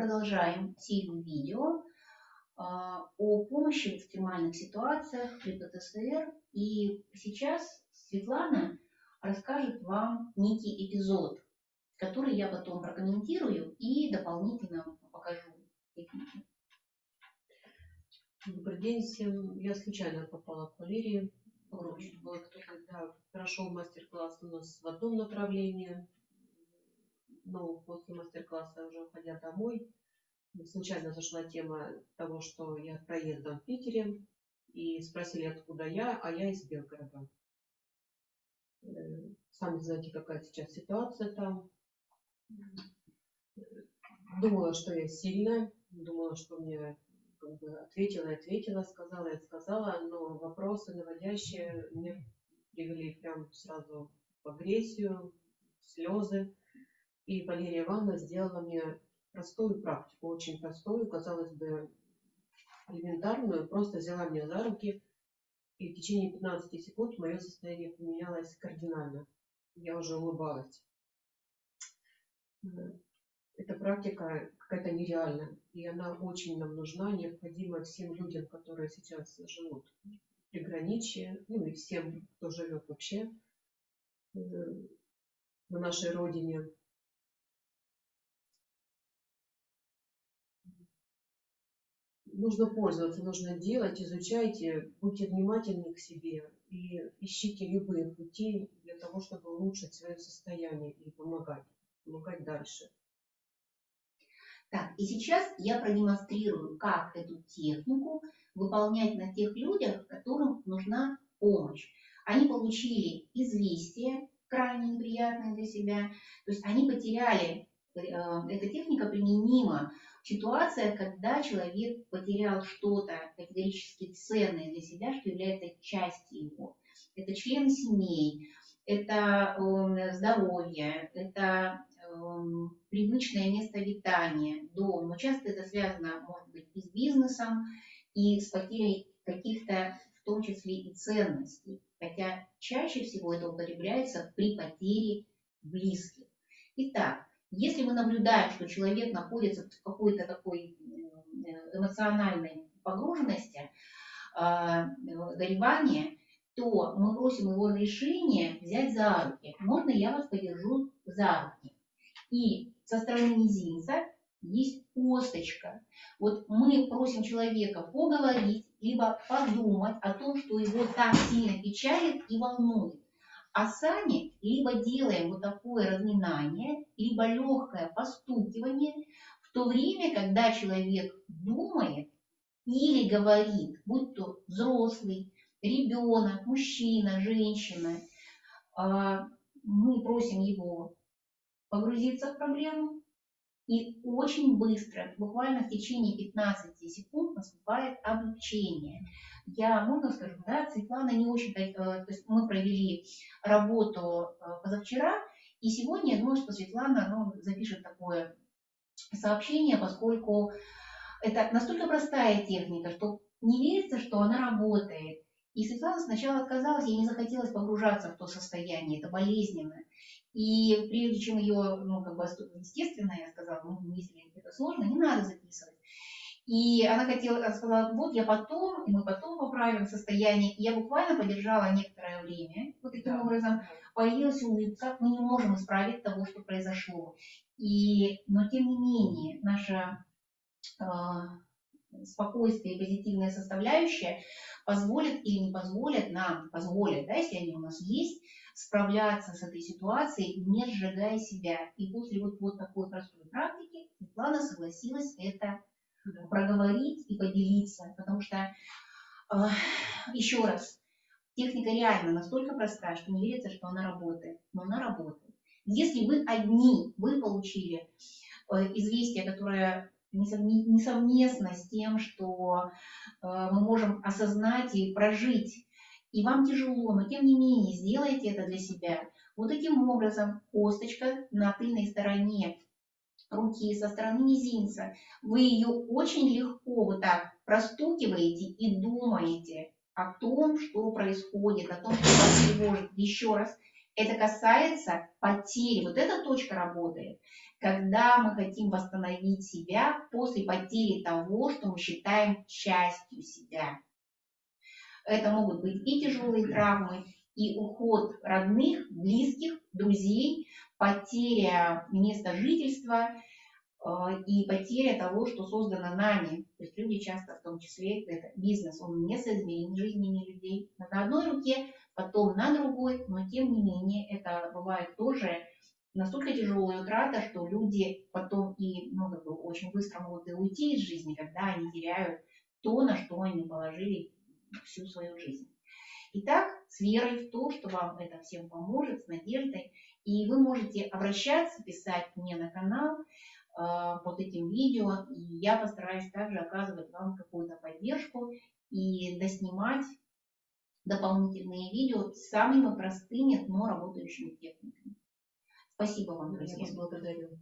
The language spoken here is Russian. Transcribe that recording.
продолжаем серию видео а, о помощи в экстремальных ситуациях при ПТСР. И сейчас Светлана расскажет вам некий эпизод, который я потом прокомментирую и дополнительно покажу техники. Добрый день всем. Я случайно попала к Валерии. Вот, когда прошел мастер-класс у нас в одном направлении, но после мастер-класса, уже уходя домой, случайно зашла тема того, что я проездом в Питере, и спросили, откуда я, а я из Белгорода. Э, сами знаете, какая сейчас ситуация там. Думала, что я сильная, думала, что мне как бы ответила ответила, сказала и сказала, но вопросы наводящие мне привели прям сразу в агрессию, в слезы. И Валерия Ивановна сделала мне простую практику, очень простую, казалось бы, элементарную, просто взяла меня за руки, и в течение 15 секунд мое состояние поменялось кардинально. Я уже улыбалась. Эта практика какая-то нереальная, и она очень нам нужна, необходима всем людям, которые сейчас живут в приграничье, ну и всем, кто живет вообще э, на нашей родине. Нужно пользоваться, нужно делать, изучайте, будьте внимательны к себе и ищите любые пути для того, чтобы улучшить свое состояние и помогать, помогать дальше. Так, и сейчас я продемонстрирую, как эту технику выполнять на тех людях, которым нужна помощь. Они получили известие, крайне неприятное для себя, то есть они потеряли, э, эта техника применима Ситуация, когда человек потерял что-то категорически ценное для себя, что является частью его. Это члены семей, это э, здоровье, это э, привычное место обитания, дом. Но часто это связано, может быть, и с бизнесом, и с потерей каких-то, в том числе и ценностей. Хотя чаще всего это употребляется при потере близких. Итак, если мы наблюдаем, что человек находится в какой-то такой э, эмоциональной погруженности, а, горевания, то мы просим его решение взять за руки. Можно я вас подержу за руки? И со стороны мизинца есть косточка. Вот мы просим человека поговорить, либо подумать о том, что его так сильно печалит и волнует. А сами либо делаем вот такое разминание, либо легкое постукивание, в то время, когда человек думает или говорит, будь то взрослый, ребенок, мужчина, женщина, а, мы просим его погрузиться в проблему, и очень быстро, буквально в течение 15 секунд наступает облегчение. Я, можно скажу, да, Светлана не очень-то, э, то есть мы провели работу э, позавчера, и сегодня, я думаю, что Светлана ну, запишет такое сообщение, поскольку это настолько простая техника, что не верится, что она работает. И Светлана сначала отказалась, ей не захотелось погружаться в то состояние, это болезненно. И прежде чем ее, ну, как бы, естественно, я сказала, ну, если это сложно, не надо записывать. И она хотела, она сказала, вот я потом, и мы потом поправим состояние. И я буквально подержала некоторое время, вот таким да. образом, появилась улыбка, мы не можем исправить того, что произошло. И, но тем не менее, наша э, спокойствие и позитивная составляющая позволит или не позволит нам, позволит, да, если они у нас есть, справляться с этой ситуацией, не сжигая себя. И после вот, вот такой простой практики Светлана согласилась это проговорить и поделиться, потому что, э, еще раз, техника реально настолько простая, что не верится, что она работает, но она работает. Если вы одни, вы получили э, известие, которое несовместно с тем, что э, мы можем осознать и прожить и вам тяжело, но тем не менее сделайте это для себя. Вот таким образом косточка на тыльной стороне руки со стороны мизинца, вы ее очень легко вот так простукиваете и думаете о том, что происходит, о том, что вас тревожит. Еще раз, Это касается потери. Вот эта точка работает, когда мы хотим восстановить себя после потери того, что мы считаем частью себя. Это могут быть и тяжелые травмы, и уход родных, близких, друзей, потеря места жительства э, и потеря того, что создано нами. То есть люди часто, в том числе, это бизнес, он несоизмерим жизнями людей. На одной руке, потом на другой, но тем не менее это бывает тоже настолько тяжелая утрата, что люди потом и ну, как бы, очень быстро могут и уйти из жизни, когда они теряют то, на что они положили всю свою жизнь. Итак, с верой в то, что вам это всем поможет, с надеждой. И вы можете обращаться, писать мне на канал э, под этим видео. И я постараюсь также оказывать вам какую-то поддержку и доснимать дополнительные видео с самыми простыми, но работающими техниками. Спасибо вам, друзья. Я вас благодарю.